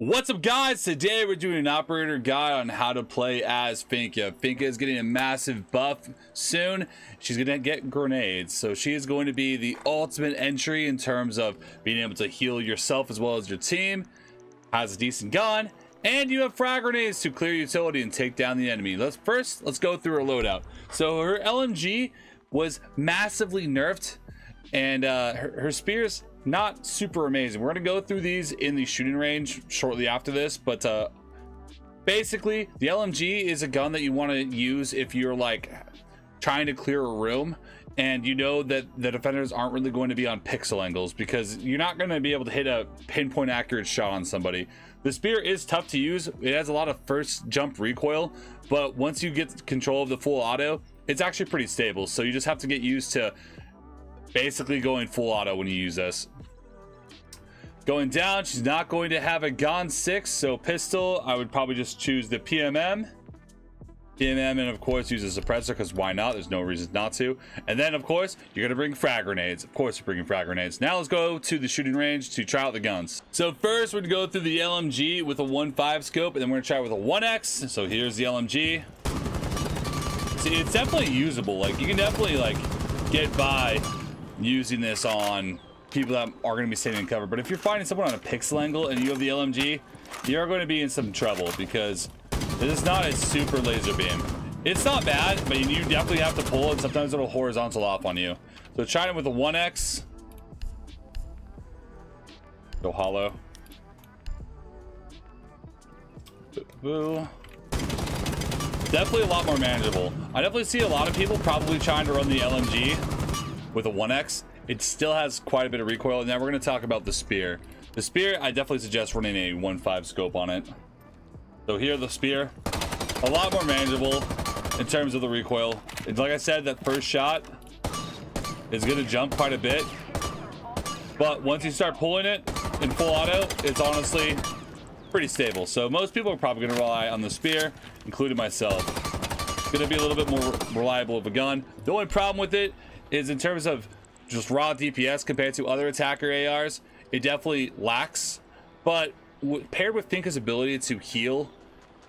What's up guys? Today we're doing an operator guide on how to play as Finka. Finka is getting a massive buff soon. She's going to get grenades. So she is going to be the ultimate entry in terms of being able to heal yourself as well as your team. Has a decent gun. And you have frag grenades to clear utility and take down the enemy. Let's first, let's go through her loadout. So her LMG was massively nerfed and uh, her, her spears not super amazing. We're going to go through these in the shooting range shortly after this, but uh, basically the LMG is a gun that you want to use if you're like trying to clear a room and you know that the defenders aren't really going to be on pixel angles because you're not going to be able to hit a pinpoint accurate shot on somebody. The spear is tough to use. It has a lot of first jump recoil, but once you get control of the full auto, it's actually pretty stable. So you just have to get used to basically going full auto when you use this. Going down, she's not going to have a Gonne-6, so pistol, I would probably just choose the PMM. PMM and of course use a suppressor because why not? There's no reason not to. And then of course, you're gonna bring frag grenades. Of course you're bringing frag grenades. Now let's go to the shooting range to try out the guns. So first we're gonna go through the LMG with a 1.5 scope and then we're gonna try it with a 1X. So here's the LMG. See, it's definitely usable. Like you can definitely like get by using this on people that are going to be sitting in cover. But if you're finding someone on a pixel angle and you have the LMG, you're going to be in some trouble because this is not a super laser beam. It's not bad, but you definitely have to pull it. Sometimes it'll horizontal off on you. So try it with a 1X. Go hollow. Boo. Definitely a lot more manageable. I definitely see a lot of people probably trying to run the LMG with a 1X. It still has quite a bit of recoil. And now we're going to talk about the spear. The spear, I definitely suggest running a 1.5 scope on it. So here, the spear, a lot more manageable in terms of the recoil. And like I said, that first shot is going to jump quite a bit. But once you start pulling it in full auto, it's honestly pretty stable. So most people are probably going to rely on the spear, including myself. It's going to be a little bit more reliable of a gun. The only problem with it is in terms of just raw DPS compared to other attacker ARs, it definitely lacks. But paired with Finka's ability to heal,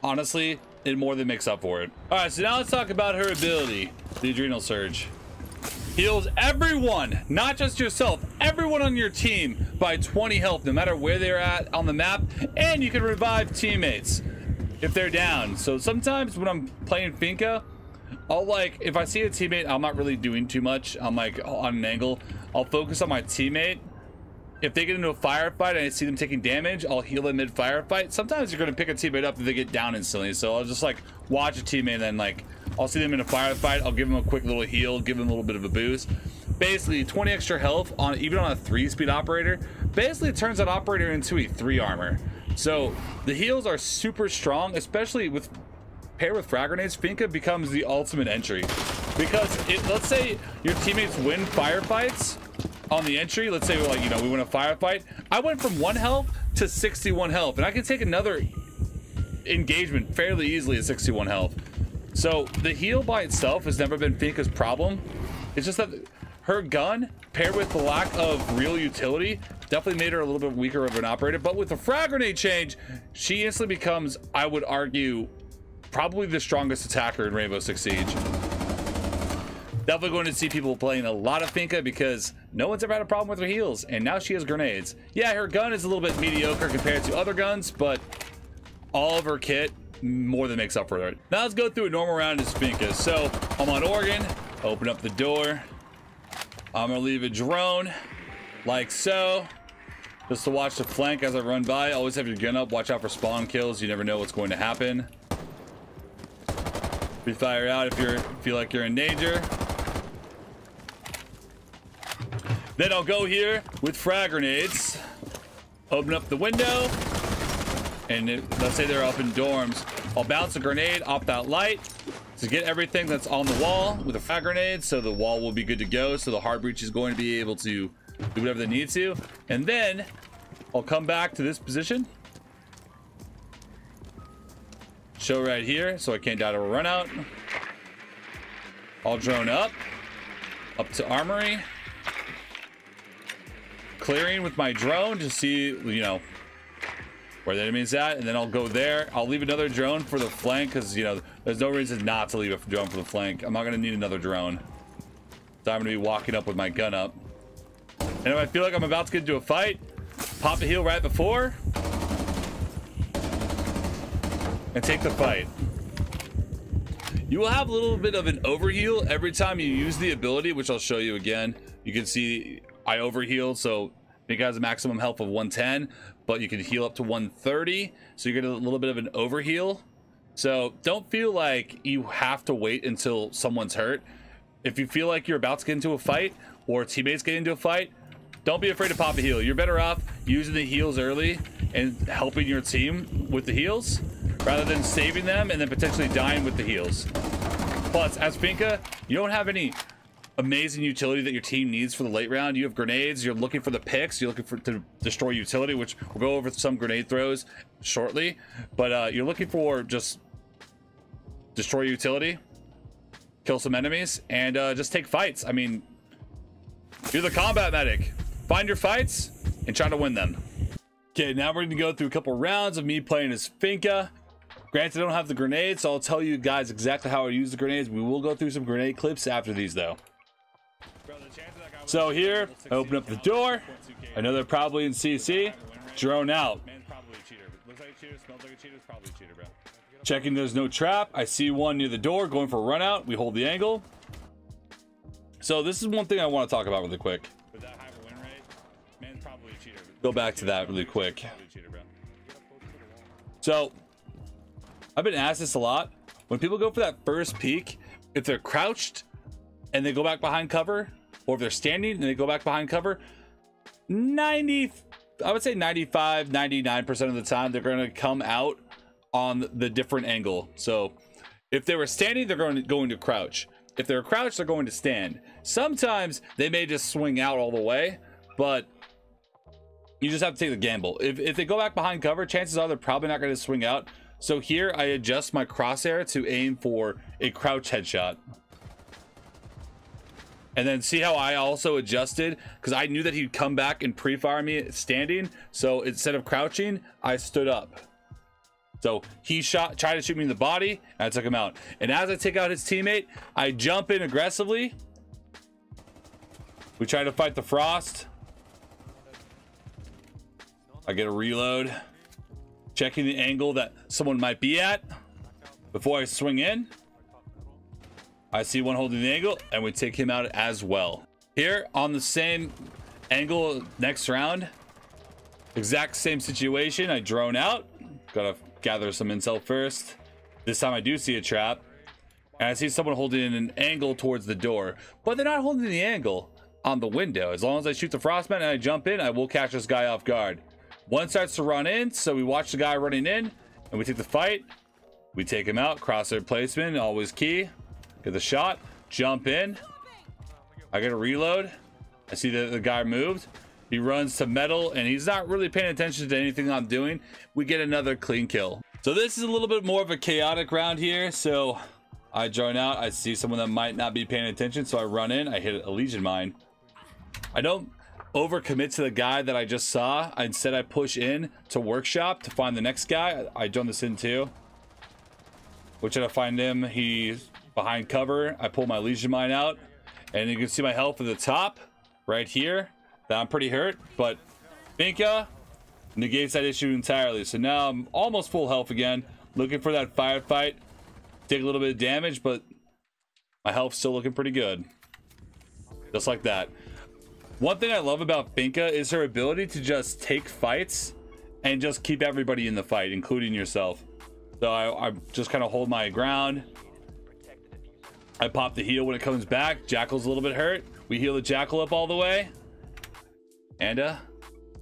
honestly, it more than makes up for it. All right, so now let's talk about her ability, the Adrenal Surge. Heals everyone, not just yourself, everyone on your team by 20 health, no matter where they're at on the map, and you can revive teammates if they're down. So sometimes when I'm playing Finka, I'll like, if I see a teammate, I'm not really doing too much. I'm like on an angle. I'll focus on my teammate. If they get into a firefight and I see them taking damage, I'll heal them mid firefight. Sometimes you're going to pick a teammate up if they get down instantly. So I'll just like watch a teammate and then like, I'll see them in a firefight. I'll give them a quick little heal, give them a little bit of a boost. Basically 20 extra health on even on a three speed operator, basically turns that operator into a three armor. So the heals are super strong, especially with pair with frag grenades, Finka becomes the ultimate entry. Because it, let's say your teammates win firefights on the entry. Let's say like, you know, we win a firefight. I went from one health to 61 health and I can take another engagement fairly easily at 61 health. So the heal by itself has never been Finka's problem. It's just that her gun paired with the lack of real utility definitely made her a little bit weaker of an operator. But with the frag grenade change, she instantly becomes, I would argue, probably the strongest attacker in Rainbow Six Siege. Definitely going to see people playing a lot of Finka because no one's ever had a problem with her heals, and now she has grenades. Yeah, her gun is a little bit mediocre compared to other guns, but all of her kit more than makes up for it. Now let's go through a normal round as Finka. So I'm on Oregon, open up the door. I'm gonna leave a drone like so. Just to watch the flank as I run by. Always have your gun up. Watch out for spawn kills. You never know what's going to happen. Free fire out if you feel like you're in danger. Then I'll go here with frag grenades. Open up the window. And it, let's say they're up in dorms. I'll bounce a grenade off that light to get everything that's on the wall with a frag grenade so the wall will be good to go. So the hard breach is going to be able to do whatever they need to. And then I'll come back to this position Show right here, so I can't die to a run out. All drone up. Up to armory. Clearing with my drone to see, you know, where the enemy's at, and then I'll go there. I'll leave another drone for the flank because, you know, there's no reason not to leave a drone for the flank. I'm not going to need another drone. So I'm going to be walking up with my gun up. And if I feel like I'm about to get into a fight, pop a heal right before, and take the fight. You will have a little bit of an overheal every time you use the ability, which I'll show you again. You can see I overhealed, so it has a maximum health of 110, but you can heal up to 130, so you get a little bit of an overheal. So don't feel like you have to wait until someone's hurt. If you feel like you're about to get into a fight or teammates get into a fight, don't be afraid to pop a heal. You're better off using the heals early and helping your team with the heals rather than saving them and then potentially dying with the heals. Plus, as Finka, you don't have any amazing utility that your team needs for the late round. You have grenades, you're looking for the picks, you're looking for to destroy utility, which we'll go over some grenade throws shortly. But uh, you're looking for just destroy utility, kill some enemies, and uh, just take fights. I mean, you're the combat medic. Find your fights and try to win them. Okay, now we're going to go through a couple rounds of me playing as Finka. Granted, I don't have the grenades, so I'll tell you guys exactly how I use the grenades. We will go through some grenade clips after these, though. So here, I open up the door. I know they're probably in CC. Drone out. Checking there's no trap. I see one near the door going for a run out. We hold the angle. So this is one thing I want to talk about really quick. Go back to that really quick. So I've been asked this a lot. When people go for that first peek, if they're crouched and they go back behind cover, or if they're standing and they go back behind cover, 90, I would say 95, 99% of the time, they're going to come out on the different angle. So if they were standing, they're going to, going to crouch. If they're crouched, they're going to stand. Sometimes they may just swing out all the way, but you just have to take the gamble. If, if they go back behind cover, chances are they're probably not going to swing out. So here I adjust my crosshair to aim for a crouch headshot. And then see how I also adjusted because I knew that he'd come back and pre-fire me standing. So instead of crouching, I stood up. So he shot, tried to shoot me in the body, and I took him out. And as I take out his teammate, I jump in aggressively. We try to fight the frost. I get a reload checking the angle that someone might be at before I swing in. I see one holding the angle and we take him out as well. Here on the same angle next round, exact same situation. I drone out, gotta gather some intel first. This time I do see a trap and I see someone holding an angle towards the door, but they're not holding the angle on the window. As long as I shoot the Frost mat and I jump in, I will catch this guy off guard. One starts to run in, so we watch the guy running in, and we take the fight. We take him out, crosshair placement, always key. Get the shot, jump in. I get a reload. I see that the guy moved. He runs to metal, and he's not really paying attention to anything I'm doing. We get another clean kill. So this is a little bit more of a chaotic round here. So I join out. I see someone that might not be paying attention, so I run in. I hit a Legion mine. I don't overcommit to the guy that I just saw. Instead, I push in to workshop to find the next guy. I join this in too. Which I find him. He's behind cover. I pull my Legion Mine out. And you can see my health at the top right here. That I'm pretty hurt. But Finka negates that issue entirely. So now I'm almost full health again. Looking for that firefight. Take a little bit of damage, but my health's still looking pretty good. Just like that. One thing I love about Finka is her ability to just take fights and just keep everybody in the fight, including yourself. So I, I just kind of hold my ground. I pop the heal when it comes back. Jackal's a little bit hurt. We heal the Jackal up all the way. And uh,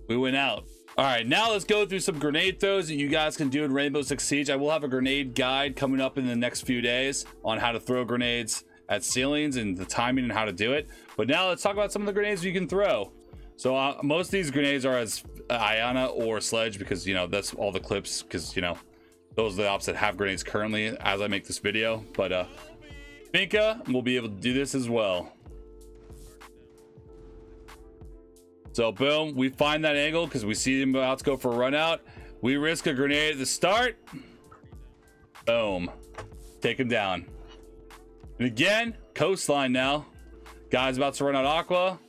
we went out. All right, now let's go through some grenade throws that you guys can do in Rainbow Six Siege. I will have a grenade guide coming up in the next few days on how to throw grenades at ceilings and the timing and how to do it. But now let's talk about some of the grenades you can throw. So uh, most of these grenades are as Iana or Sledge because, you know, that's all the clips because, you know, those are the ops that have grenades currently as I make this video. But uh, Finka will be able to do this as well. So boom, we find that angle because we see him about to go for a run out. We risk a grenade at the start. Boom. Take him down. And again, coastline now. Guy's about to run out aqua.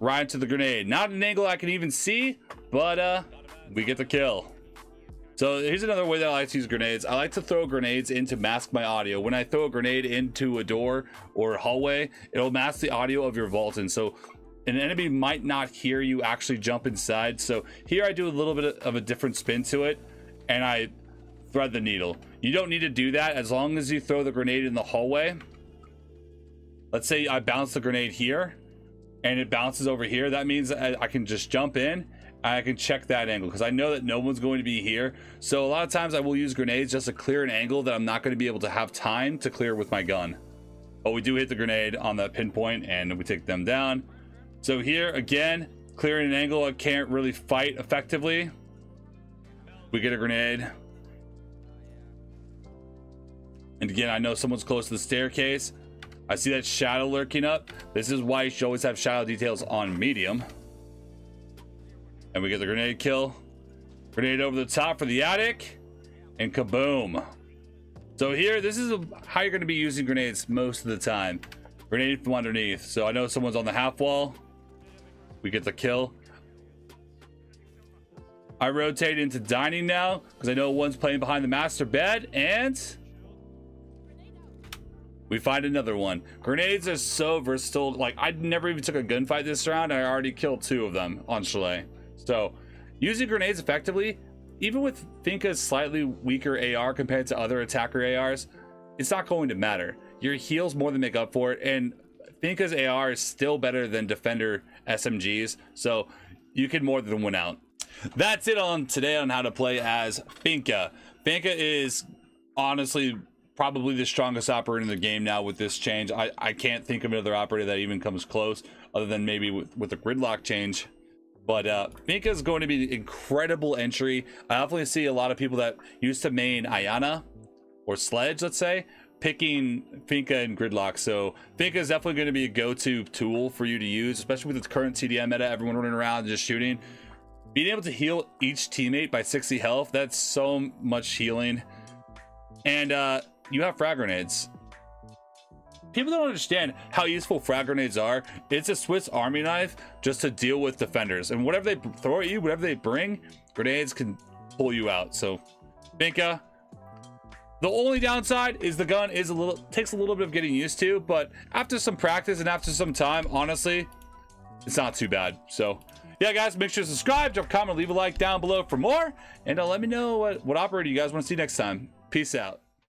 Right into the grenade. Not an angle I can even see, but uh, we get the kill. So here's another way that I like to use grenades. I like to throw grenades in to mask my audio. When I throw a grenade into a door or a hallway, it'll mask the audio of your vault. And so an enemy might not hear you actually jump inside. So here I do a little bit of a different spin to it and I thread the needle. You don't need to do that as long as you throw the grenade in the hallway. Let's say I bounce the grenade here and it bounces over here. That means I, can just jump in and I can check that angle because I know that no one's going to be here. So a lot of times I will use grenades just to clear an angle that I'm not going to be able to have time to clear with my gun. But we do hit the grenade on that pinpoint and we take them down. So here again, clearing an angle I can't really fight effectively. We get a grenade. And again, I know someone's close to the staircase. I see that shadow lurking up. This is why you should always have shadow details on medium. And we get the grenade kill. Grenade over the top for the attic. And kaboom. So here, this is how you're going to be using grenades most of the time. Grenade from underneath. So I know someone's on the half wall. We get the kill. I rotate into dining now because I know one's playing behind the master bed and we find another one. Grenades are so versatile. Like I never even took a gunfight this round. I already killed two of them on Chalet. So using grenades effectively, even with Finka's slightly weaker AR compared to other attacker ARs, it's not going to matter. Your heals more than make up for it, and Finka's AR is still better than Defender SMGs, so you can more than win out. That's it on today on how to play as Finka. Finka is honestly probably the strongest operator in the game now with this change. I, I can't think of another operator that even comes close other than maybe with, with the gridlock change. But uh, is going to be an incredible entry. I definitely see a lot of people that used to main Iana or Sledge, let's say, picking Finka and Gridlock. So Finka is definitely going to be a go-to tool for you to use, especially with its current TDM meta, everyone running around and just shooting. Being able to heal each teammate by 60 health, that's so much healing. And uh, you have frag grenades people don't understand how useful frag grenades are. It's a Swiss army knife just to deal with defenders. And whatever they throw at you, whatever they bring, grenades can pull you out. So, Finka. The only downside is the gun is a little takes a little bit of getting used to, but after some practice and after some time, honestly, it's not too bad. So, yeah, guys, make sure to subscribe, drop a comment, leave a like down below for more, and uh, let me know what, what operator you guys want to see next time. Peace out.